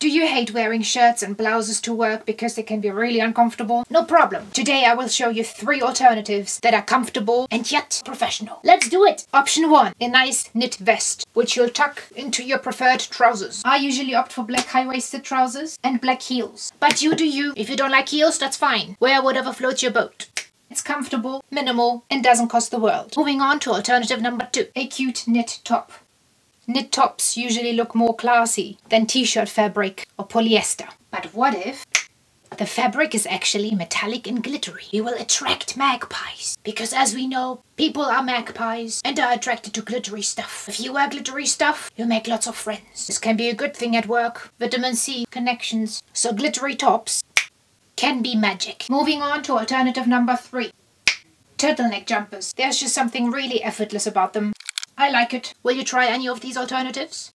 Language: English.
Do you hate wearing shirts and blouses to work because they can be really uncomfortable? No problem. Today I will show you three alternatives that are comfortable and yet professional. Let's do it! Option 1. A nice knit vest, which you'll tuck into your preferred trousers. I usually opt for black high-waisted trousers and black heels. But you do you. If you don't like heels, that's fine. Wear whatever floats your boat. It's comfortable, minimal, and doesn't cost the world. Moving on to alternative number two. A cute knit top. Knit tops usually look more classy than t-shirt fabric or polyester. But what if the fabric is actually metallic and glittery? You will attract magpies. Because as we know, people are magpies and are attracted to glittery stuff. If you wear glittery stuff, you make lots of friends. This can be a good thing at work. Vitamin C connections. So glittery tops can be magic. Moving on to alternative number three. Turtleneck jumpers. There's just something really effortless about them. I like it. Will you try any of these alternatives?